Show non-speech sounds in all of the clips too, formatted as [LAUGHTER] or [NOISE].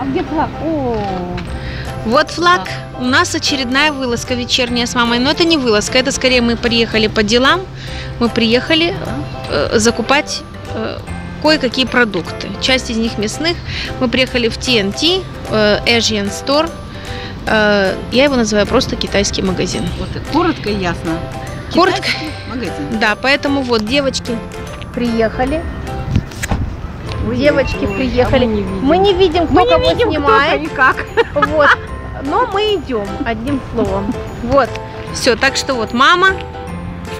А где флаг? О, Вот флаг. У нас очередная вылазка вечерняя с мамой. Но это не вылазка, это скорее мы приехали по делам. Мы приехали э, закупать э, кое-какие продукты. Часть из них мясных. Мы приехали в TNT, э, Asian Store. Э, я его называю просто китайский магазин. вот коротко и ясно. Коротко. Китайский Магазин. Да, поэтому вот девочки приехали. Девочки приехали. а мы не видим. Мы не видим, кто Мы не кого видим, кто снимает. и как. [LAUGHS] Вот. Но мы идем, одним словом. Вот. Все, так что вот мама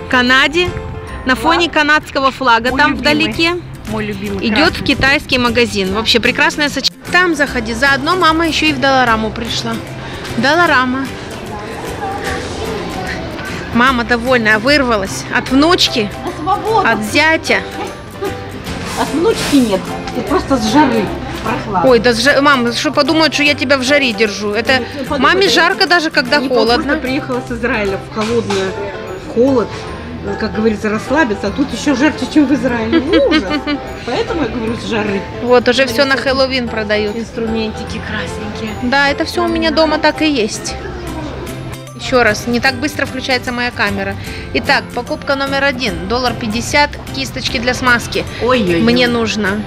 в Канаде на фоне канадского флага Мой там любимый. вдалеке Мой любимый идет в китайский магазин. Вообще прекрасное сочетание. Там заходи. Заодно мама еще и в Долораму пришла. Долорама. Мама довольная, вырвалась от внучки, На свободу. от зятя. От внучки нет. Ты просто с жары прохладно. Ой, да жа- мам, что подумают, что я тебя в жаре держу. Это Нет, ну, маме жарко даже, когда Не холодно. просто приехала с Израиля в холодное, в холод, э, как говорится, расслабиться, а тут еще жарче, чем в Израиле. Ужас. [LAUGHS] Поэтому я говорю с жары. Вот, уже все на Хэллоуин продают. Инструментики красненькие. Да, это все у меня дома так и есть. Еще раз, не так быстро включается моя камера. Итак, покупка номер один. Доллар 50, кисточки для смазки. Ой-ой-ой. Мне нужно.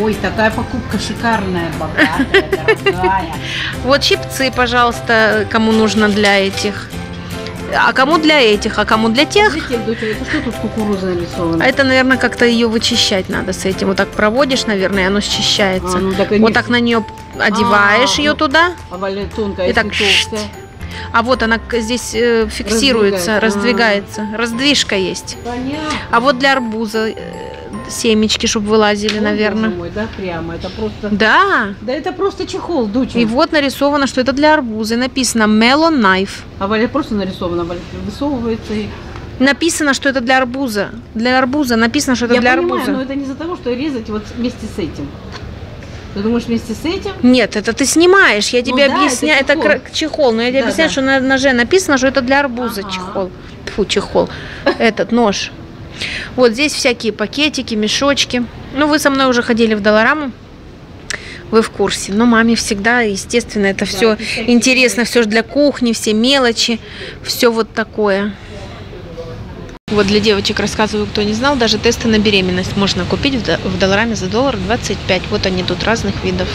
Ой, такая покупка шикарная, богатая, дорогая. Вот чипцы, пожалуйста, кому нужно для этих. А кому для этих, а кому для тех. Доча, это что тут кукуруза нарисована? А это, наверное, как-то ее вычищать надо с этим. Вот так проводишь, наверное, и оно счищается. А, ну так Вот так на нее одеваешь А, ее ну. туда, А тонкая, И так толстая. а вот она здесь э, фиксируется, Раздвигается. раздвигается. Раздвижка есть. Понятно. А вот для арбуза э, семечки, чтобы вылазили, Ой, наверное. мой, да, прямо, это просто... Да. Да это просто чехол, доча. И вот нарисовано, что это для арбуза. И написано melon knife. А Валя просто нарисована, Валя высовывается и... Написано, что это для арбуза. Для арбуза. Написано, что это Я для понимаю, арбуза. но это не из-за того, что резать вот вместе с этим. Ты думаешь, вместе с этим? Нет, это ты снимаешь. Я Ну тебе да, объясняю. это Это, чехол. кра- чехол. Но я тебе Да, объясняю, да. что на ноже написано, что это для арбуза Ага. чехол. Фу, чехол. [LAUGHS] Этот нож. Вот здесь всякие пакетики, мешочки. Ну, вы со мной уже ходили в Долораму. Вы в курсе. Но маме всегда, естественно, это все это всякие интересно, все для кухни, все мелочи, все вот такое. Вот для девочек рассказываю, кто не знал, даже тесты на беременность можно купить в До- в Доллараме за доллар 25. Вот они тут разных видов.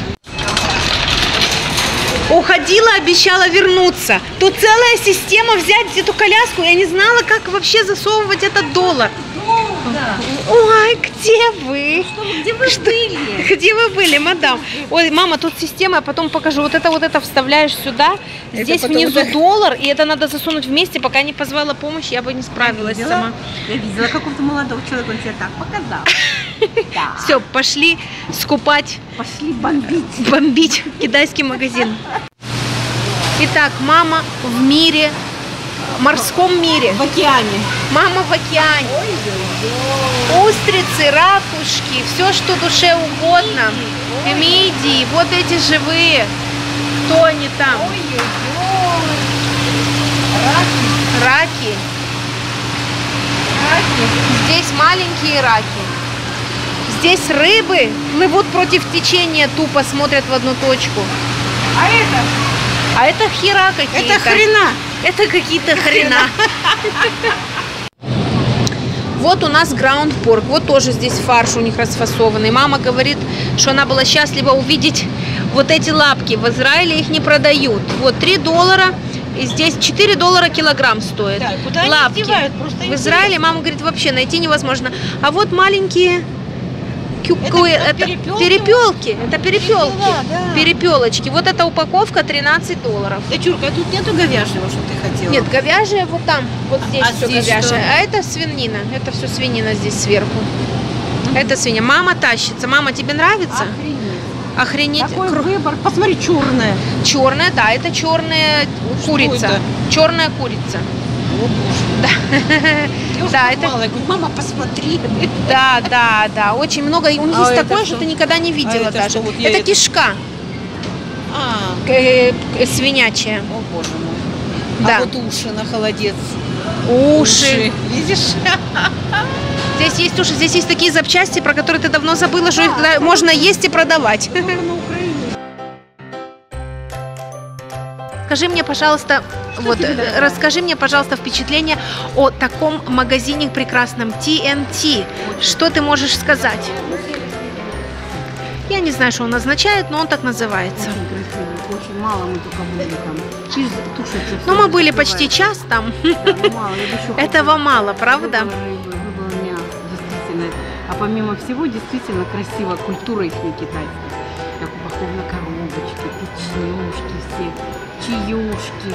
Уходила, обещала вернуться. Тут целая система взять эту коляску. Я не знала, как вообще засовывать этот доллар. Ой, где вы? Где вы были? [LAUGHS] Где вы были, мадам? Ой, мама, тут система, я потом покажу. Вот это вот это вставляешь сюда, Это здесь внизу вот [LAUGHS] доллар, и это надо засунуть вместе, пока не позвала помощь, я бы не справилась видела. сама. Я видела какого-то молодого человека, он тебе так показал. [LAUGHS] Да. Все, пошли скупать, Пошли бомбить. бомбить китайский магазин. Итак, мама в мире, морском мире. В океане. Мама в океане. Устрицы, ракушки, все, что душе угодно. Мидии, вот эти живые. Кто они там? Раки. Здесь маленькие раки. Здесь рыбы плывут против течения, тупо смотрят в одну точку. А это? А это хера какие-то. Это хрена. Это какие-то хрена. Вот у нас граунд порк. Вот тоже здесь фарш у них расфасованный. Мама говорит, что она была счастлива увидеть вот эти лапки. В Израиле их не продают. Вот 3 доллара. И здесь 4 доллара килограмм стоит. Да, куда они лапки. девают? Просто В. Израиле, мама говорит, вообще найти невозможно. А вот маленькие кюку- Это это перепелки? перепелки. Это перепелки. Да, да. Перепелочки. Вот эта упаковка 13 долларов. Дочурка, а тут нету говяжьего, что ты хотела? Нет, говяжье вот там, вот здесь А все здесь говяжье. что? А это свинина. Это все свинина здесь сверху. Это свинья. Мама тащится. Мама, тебе нравится? Охренеть. Охренеть. Какой Кру- выбор. Посмотри, черная. Черная, да, это черная Что курица. это? Черная курица. Да. [LAUGHS] Да, это- Мало. Я говорю, мама, посмотри. Да, да, да. Очень много. У них А есть такое, что? что ты никогда не видела это даже. что? Вот я это кишка А, э, свинячая. о боже мой. Да. А вот уши на холодец. Уши. Видишь? [LAUGHS] Здесь есть уши, здесь есть такие запчасти, про которые ты давно забыла, что их можно есть и продавать. Только на расскажи мне, пожалуйста, вот, тебе э, расскажи мне, пожалуйста, впечатление о таком магазине прекрасном TNT. Что ты можешь сказать? Я не знаю, что он означает, но он так называется. Очень мало мы только были там. Чиз тушится. Ну, мы были почти час там. Мало, [LAUGHS] Этого мало, правда? Рыбы. А помимо всего, действительно красиво культура их китайская. Как упакована коробочки, печенюшки все, чаюшки.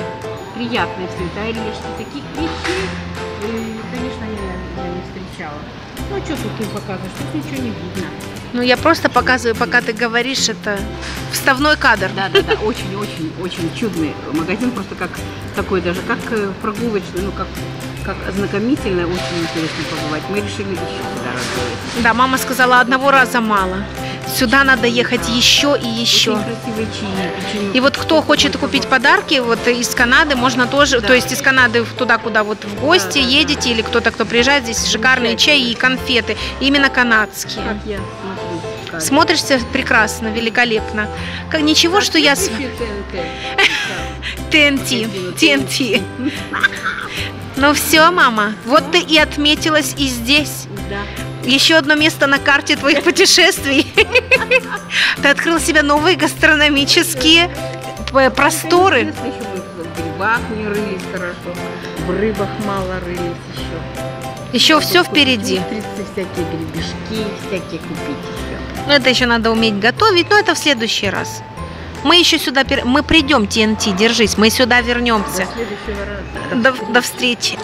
Приятные все это, орешки. Таких вещей, конечно, я, я не встречала. Ну, что тут им показываешь? Тут ничего не видно. Ну, я просто показываю, пока ты говоришь, это вставной кадр. Да, да, да, очень-очень, очень чудный магазин, просто как такой даже, как э, прогулочный, ну, как, как ознакомительный, очень интересно побывать. Мы решили еще сюда разговаривать. Да, мама сказала, одного раза мало. Сюда надо ехать еще и еще. И вот кто хочет купить подарки, вот из Канады можно тоже, Да. то есть из Канады туда, куда вот в гости Да, да, едете, или кто-то, кто приезжает, здесь шикарные чаи и конфеты, именно канадские. Как я смотрю. Смотришься прекрасно, великолепно. Как ничего, что я с ТНТ. TNT. [LAUGHS] [LAUGHS] Ну все, мама, вот ты и отметилась и здесь. Да. Еще одно место на карте твоих путешествий. [LAUGHS] Ты открыл себе новые гастрономические э, просторы. В грибах не рылись хорошо, в рыбах мало рылись еще. Еще все впереди. Всякие гребешки, всякие купить еще. Ну, это еще надо уметь готовить, но это в следующий раз. Мы еще сюда, мы придем, TNT, держись, мы сюда вернемся. До, до встречи.